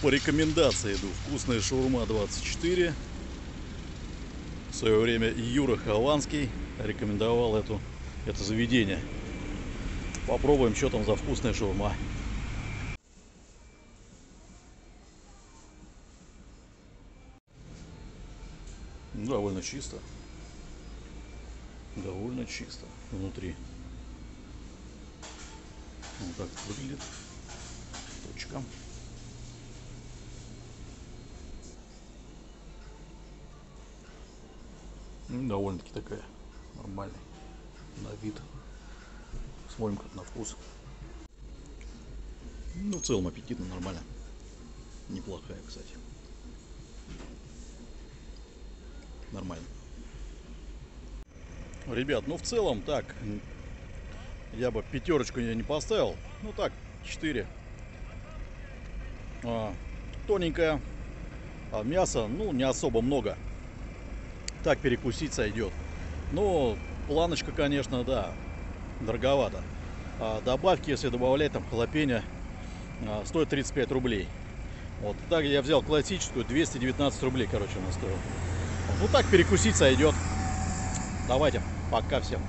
по рекомендации иду. Вкусная шаурма 24. В свое время Юра Хованский рекомендовал эту, это заведение. Попробуем, что там за вкусная шаурма. Довольно чисто. Довольно чисто внутри. Вот так выглядит. Точка. Ну, довольно-таки такая нормальная на вид. Смотрим как на вкус. Ну, в целом аппетитно, нормально. Неплохая, кстати. Нормально. Ребят, ну в целом так. Я бы пятерочку я не поставил. Ну так, 4. А, тоненькая. А мяса, ну, не особо много. Так перекусить сойдет. Но планочка, конечно, да, дороговато. А добавки, если добавлять там халапеньо, а, стоит 35 рублей. Вот так я взял классическую, 219 рублей, короче, она стоила. Ну так перекусить сойдет. Давайте, пока всем.